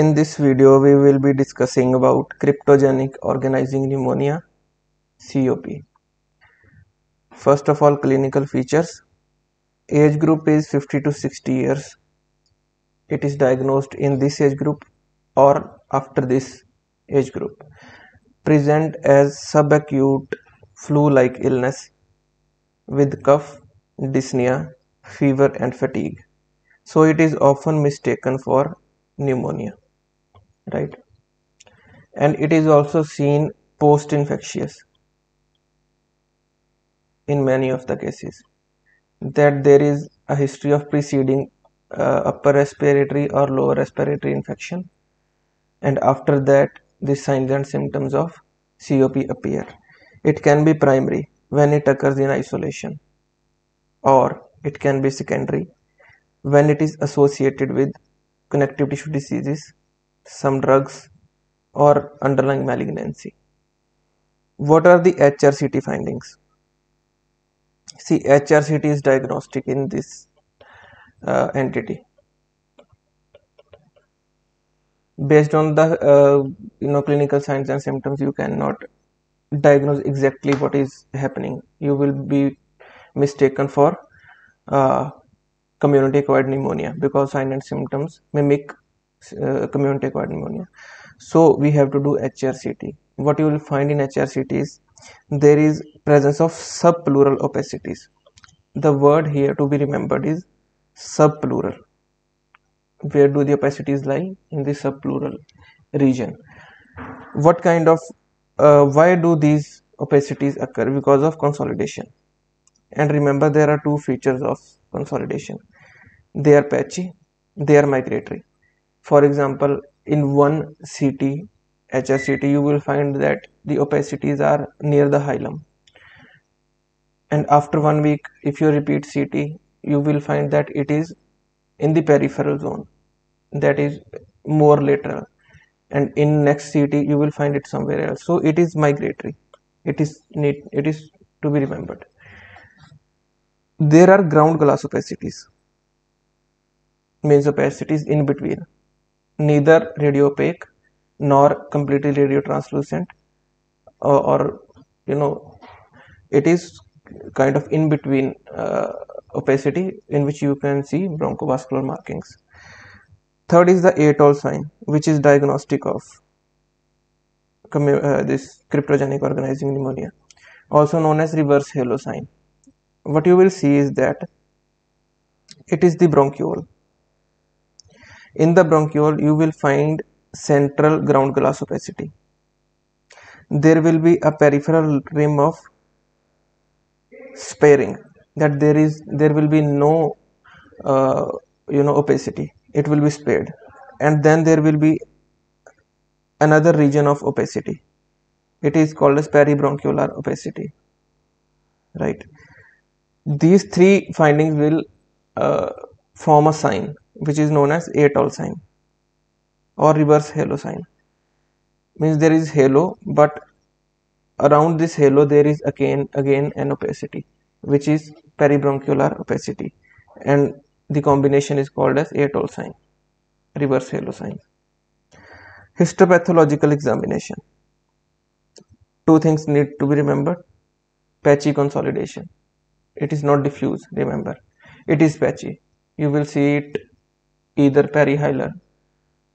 In this video, we will be discussing about cryptogenic organizing pneumonia COP. First of all, clinical features. Age group is 50 to 60 years. It is diagnosed in this age group or after this age group. Present as subacute flu-like illness with cough, dyspnea, fever and fatigue. So it is often mistaken for pneumonia right? And it is also seen post infectious in many of the cases that there is a history of preceding uh, upper respiratory or lower respiratory infection and after that the signs and symptoms of COP appear. It can be primary when it occurs in isolation or it can be secondary when it is associated with connective tissue diseases some drugs or underlying malignancy. What are the HRCT findings? See, HRCT is diagnostic in this uh, entity. Based on the uh, you know clinical signs and symptoms, you cannot diagnose exactly what is happening. You will be mistaken for uh, community acquired pneumonia because signs and symptoms mimic uh, community acquired pneumonia. So we have to do HRCT what you will find in HRCT is there is presence of subpleural opacities. The word here to be remembered is subpleural. Where do the opacities lie? In the subpleural region. What kind of uh, why do these opacities occur? Because of consolidation. And remember there are two features of consolidation. They are patchy they are migratory for example in one CT HRCT you will find that the opacities are near the hilum. And after one week if you repeat CT you will find that it is in the peripheral zone. That is more lateral. And in next CT you will find it somewhere else. So it is migratory. It is need it is to be remembered. There are ground glass opacities means opacities in between neither radiopaque nor completely radiotranslucent or, or you know it is kind of in between uh, opacity in which you can see bronchovascular markings. Third is the atoll sign which is diagnostic of uh, this cryptogenic organizing pneumonia also known as reverse halo sign. What you will see is that it is the bronchiole in the bronchiole, you will find central ground glass opacity. There will be a peripheral rim of sparing that there is there will be no uh, you know opacity. It will be spared. And then there will be another region of opacity. It is called as peribronchiolar opacity. Right? These three findings will uh, form a sign which is known as atoll sign or reverse halo sign. Means there is halo but around this halo there is again again an opacity which is peribronchial opacity. And the combination is called as atoll sign reverse halo sign. Histopathological examination. Two things need to be remembered. Patchy consolidation. It is not diffuse remember. It is patchy. You will see it either perihilar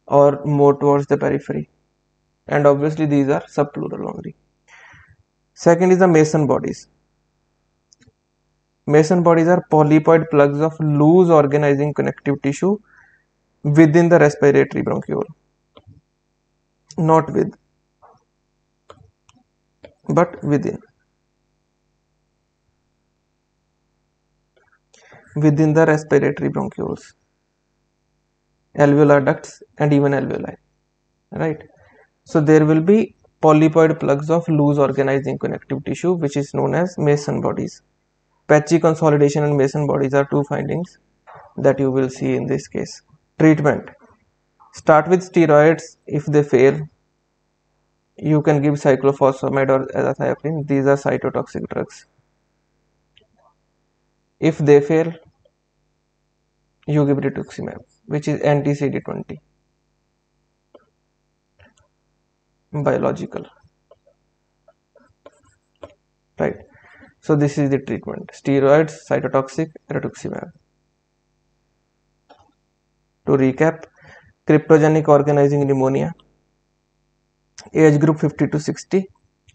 or more towards the periphery. And obviously these are subpleural only. Second is the Masson bodies. Masson bodies are polypoid plugs of loose organizing connective tissue within the respiratory bronchiole. Not with but within. Within the respiratory bronchioles alveolar ducts and even alveoli right? So there will be polypoid plugs of loose organizing connective tissue which is known as Masson bodies. Patchy consolidation and Masson bodies are two findings that you will see in this case. Treatment. Start with steroids. If they fail you can give cyclophosphamide or azathioprine. These are cytotoxic drugs. If they fail you give rituximab which is anti-CD20 biological. Right. So this is the treatment. Steroids cytotoxic rituximab. To recap cryptogenic organizing pneumonia. Age group 50 to 60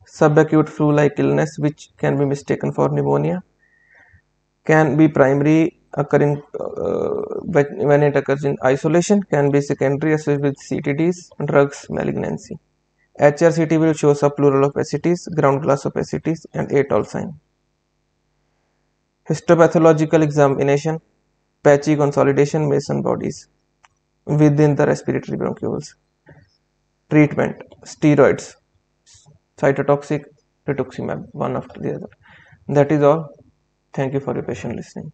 subacute flu like illness which can be mistaken for pneumonia. Can be primary occurring uh, when it occurs in isolation can be secondary associated with CTDs drugs malignancy. HRCT will show subpleural opacities ground glass opacities and atoll sign. Histopathological examination patchy consolidation Masson bodies within the respiratory bronchioles. Treatment steroids cytotoxic rituximab one after the other. That is all. Thank you for your patient listening